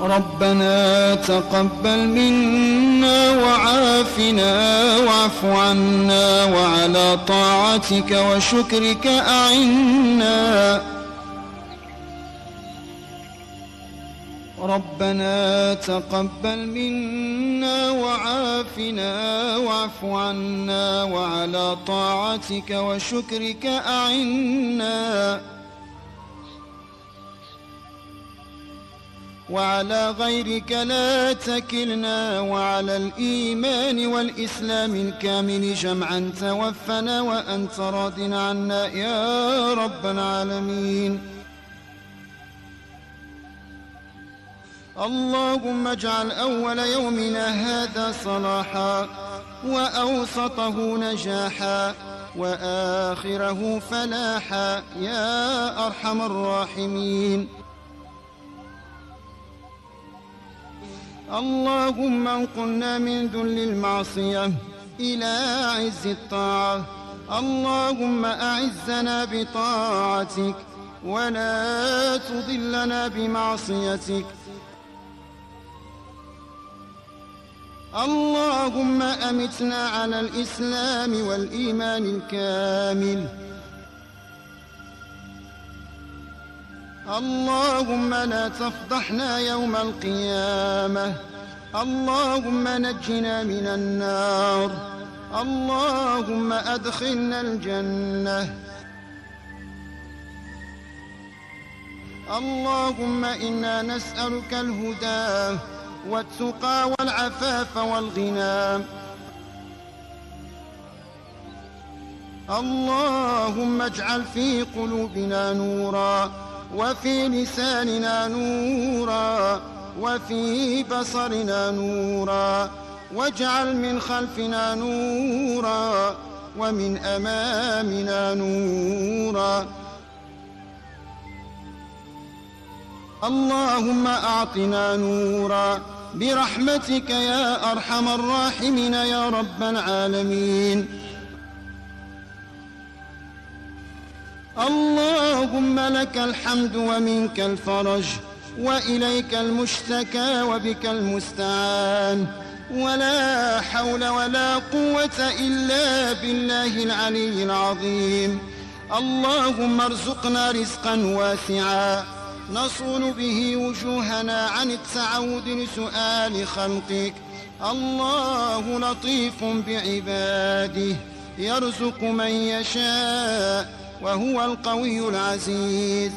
ربنا تقبل منا وعافنا واعف عنا وعلى طاعتك وشكرك أعنا. ربنا تقبل منا وعافنا واعف عنا وعلى طاعتك وشكرك أعنا. وعلى غيرك لا تكلنا وعلى الإيمان والإسلام الكامل جمعا توفنا وأنت راض عنا يا رب العالمين. اللهم اجعل أول يومنا هذا صلاحا وأوسطه نجاحا وآخره فلاحا يا أرحم الراحمين. اللهم انقلنا من ذل المعصية إلى عز الطاعة. اللهم أعزنا بطاعتك ولا تضلنا بمعصيتك. اللهم أمتنا على الإسلام والإيمان الكامل. اللهم لا تفضحنا يوم القيامة. اللهم نجنا من النار. اللهم أدخلنا الجنة. اللهم إنا نسألك الهدى والتقى والعفاف والغنى. اللهم اجعل في قلوبنا نورا. وفي لساننا نورا وفي بصرنا نورا. واجعل من خلفنا نورا ومن أمامنا نورا. اللهم أعطنا نورا. برحمتك يا أرحم الراحمين يا رب العالمين. اللهم لك الحمد ومنك الفرج وإليك المشتكى وبك المستعان ولا حول ولا قوة إلا بالله العلي العظيم اللهم ارزقنا رزقا واسعا نصون به وجوهنا عن التعود لسؤال خلقك الله لطيف بعباده يرزق من يشاء وهو القوي العزيز.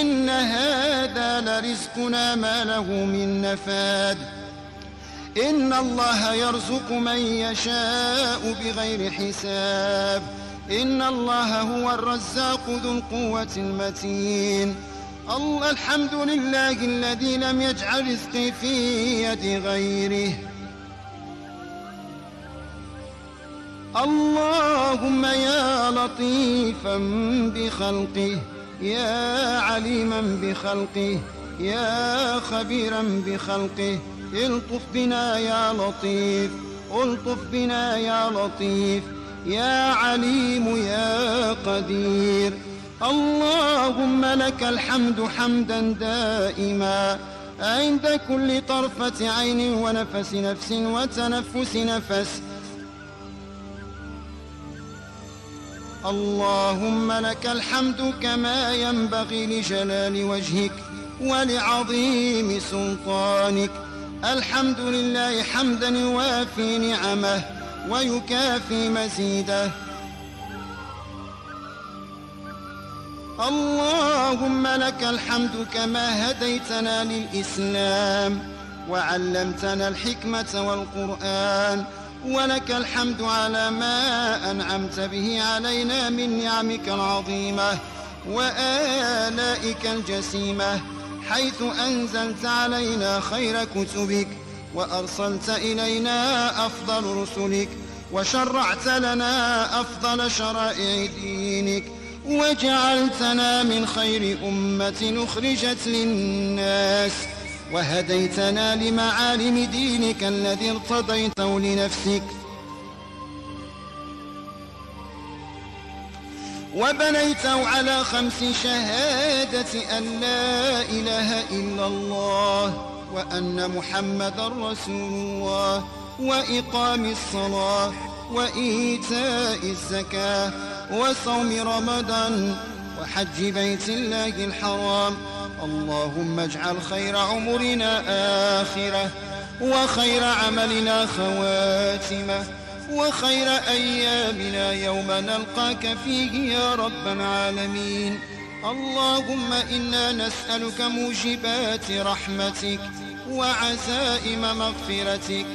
إن هذا لرزقنا ما له من نفاد. إن الله يرزق من يشاء بغير حساب. إن الله هو الرزاق ذو القوة المتين. الحمد لله الذي لم يجعل رزقي في يد غيره. اللهم يا لطيفا بخلقه يا عليما بخلقه يا خبيرا بخلقه. الطف بنا يا لطيف الطف بنا يا لطيف يا عليم يا قدير. اللهم لك الحمد حمدا دائما. عند كل طرفة عين ونفس نفس وتنفس نفس. اللهم لك الحمد كما ينبغي لجلال وجهك ولعظيم سلطانك. الحمد لله حمدا يوافي نعمه ويكافي مزيده. اللهم لك الحمد كما هديتنا للإسلام وعلمتنا الحكمة والقرآن ولك الحمد على ما أنعمت به علينا من نعمك العظيمة وآلائك الجسيمة حيث أنزلت علينا خير كتبك وأرسلت إلينا أفضل رسلك وشرعت لنا أفضل شرائع دينك وجعلتنا من خير أمة أخرجت للناس وهديتنا لمعالم دينك الذي ارتضيته لنفسك. وبنيته على خمس شهادة أن لا إله إلا الله وأن محمد رسول الله وإقام الصلاة وإيتاء الزكاة وصوم رمضان وحج بيت الله الحرام اللهم اجعل خير عمرنا آخرة وخير عملنا خواتمة وخير أيامنا يوم نلقاك فيه يا رب العالمين. اللهم إنا نسألك موجبات رحمتك وعزائم مغفرتك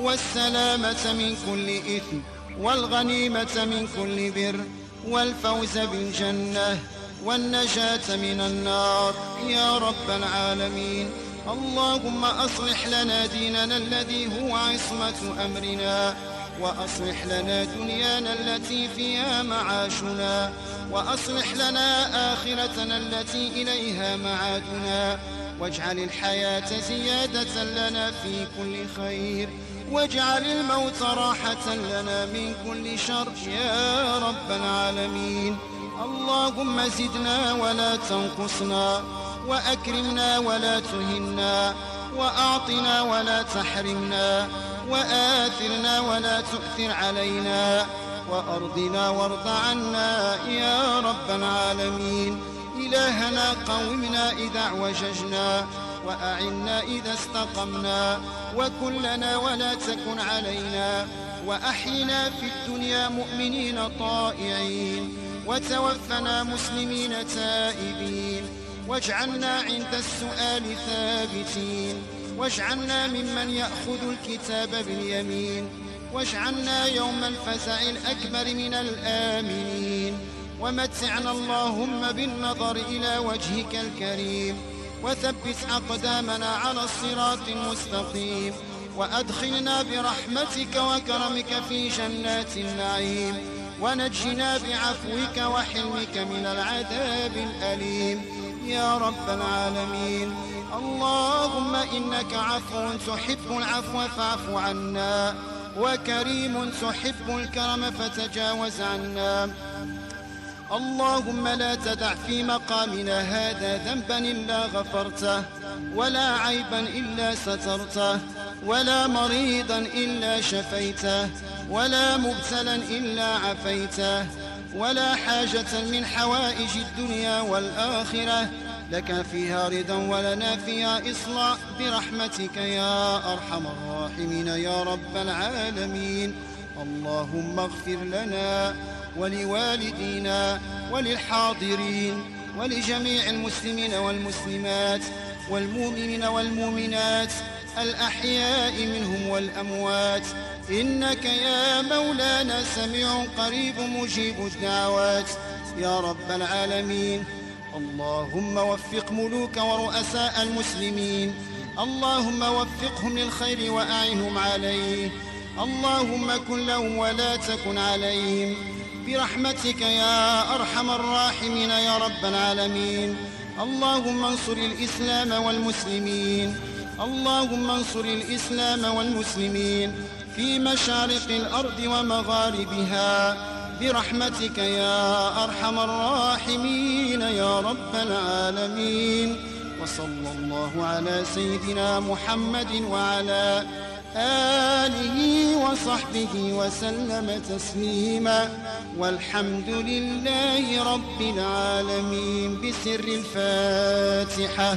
والسلامة من كل إثم والغنيمة من كل بر والفوز بالجنة. والنجاة من النار. يا رب العالمين اللهم أصلح لنا ديننا الذي هو عصمة أمرنا وأصلح لنا دنيانا التي فيها معاشنا وأصلح لنا آخرتنا التي إليها معادنا واجعل الحياة زيادة لنا في كل خير واجعل الموت راحة لنا من كل شر. يا رب العالمين. اللهم زدنا ولا تنقصنا وأكرمنا ولا تهنا وأعطنا ولا تحرمنا وآثرنا ولا تؤثر علينا وأرضنا وارض عنا يا رب العالمين. إلهنا قومنا إذا اعوججنا وأعنا إذا استقمنا وكلنا ولا تكن علينا وأحينا في الدنيا مؤمنين طائعين. وتوفنا مسلمين تائبين. واجعلنا عند السؤال ثابتين. واجعلنا ممن يأخذ الكتاب باليمين. واجعلنا يوم الفزع الأكبر من الآمنين. ومتعنا اللهم بالنظر إلى وجهك الكريم. وثبت أقدامنا على الصراط المستقيم. وأدخلنا برحمتك وكرمك في جنات النعيم. ونجنا بعفوك وحلمك من العذاب الأليم. يا رب العالمين. اللهم إنك عفو تحب العفو فاعف عنا. وكريم تحب الكرم فتجاوز عنا. اللهم لا تدع في مقامنا هذا ذنبا إلا غفرته ولا عيبا إلا سترته ولا مريضا إلا شفيته. ولا مبتلا إلا عفيته ولا حاجة من حوائج الدنيا والآخرة. لك فيها رضا ولنا فيها إصلاح برحمتك يا أرحم الراحمين يا رب العالمين. اللهم اغفر لنا ولوالدينا وللحاضرين ولجميع المسلمين والمسلمات والمؤمنين والمؤمنات الأحياء منهم والأموات. إنك يا مولانا سميع قريب مجيب الدعوات. يا رب العالمين. اللهم وفق ملوك ورؤساء المسلمين. اللهم وفقهم للخير وأعنهم عليه. اللهم كن لهم ولا تكن عليهم. برحمتك يا أرحم الراحمين يا رب العالمين. اللهم انصر الإسلام والمسلمين. اللهم انصر الإسلام والمسلمين في مشارق الأرض ومغاربها برحمتك يا أرحم الراحمين يا رب العالمين وصلى الله على سيدنا محمد وعلى آله وصحبه وسلم تسليما والحمد لله رب العالمين بسر الفاتحة.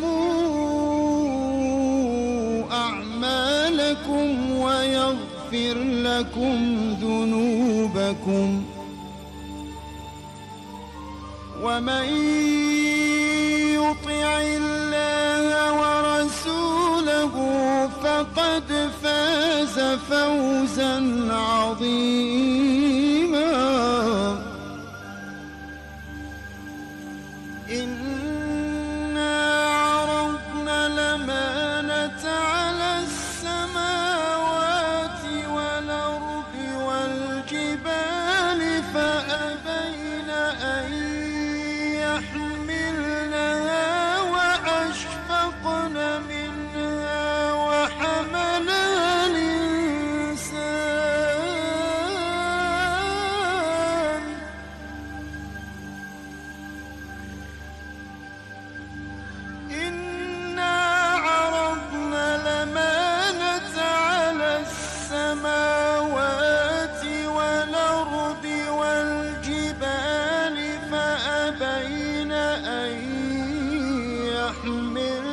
لكم أعمالكم ويغفر لكم ذنوبكم ومن يطع الله ورسوله فقد فاز فوزا عظيما فأبين أن يحملنها